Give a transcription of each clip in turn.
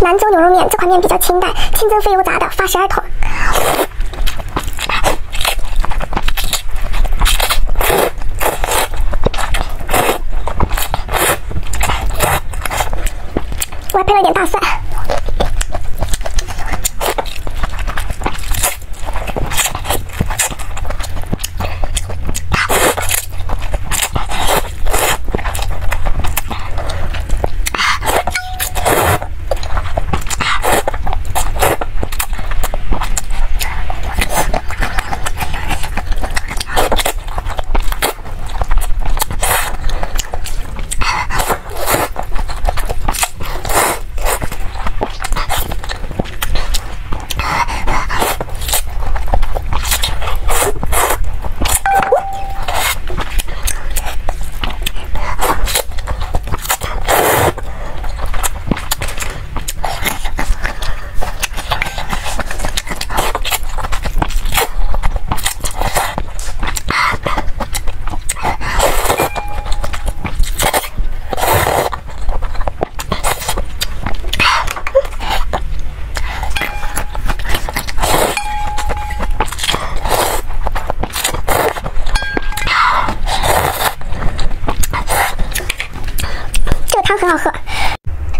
兰州牛肉面这款面比较清淡，清蒸非油炸的，发十二桶。我还配了点大蒜。这汤很好喝，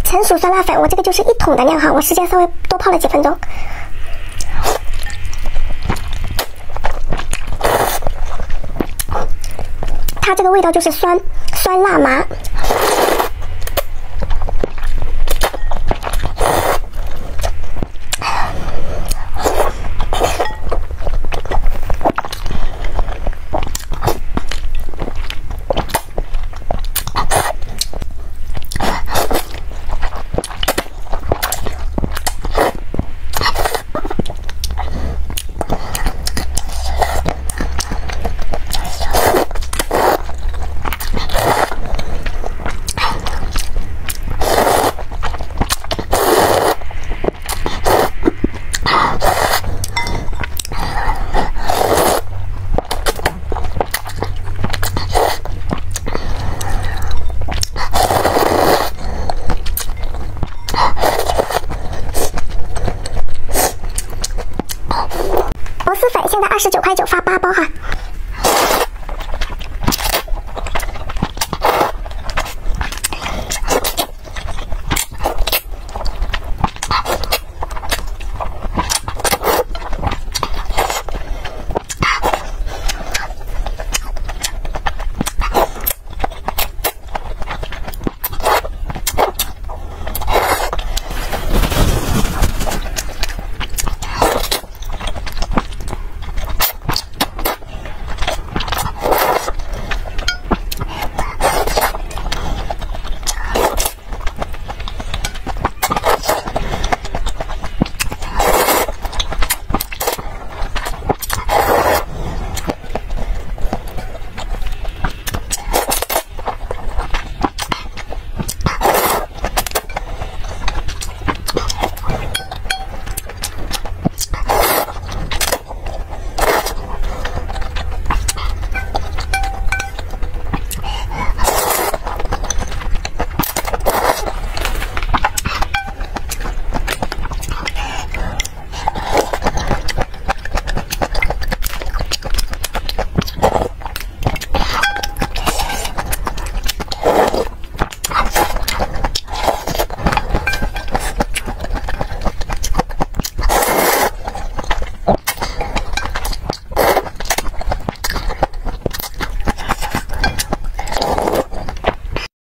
成熟酸辣粉，我这个就是一桶的量哈，我时间稍微多泡了几分钟。它这个味道就是酸酸辣麻，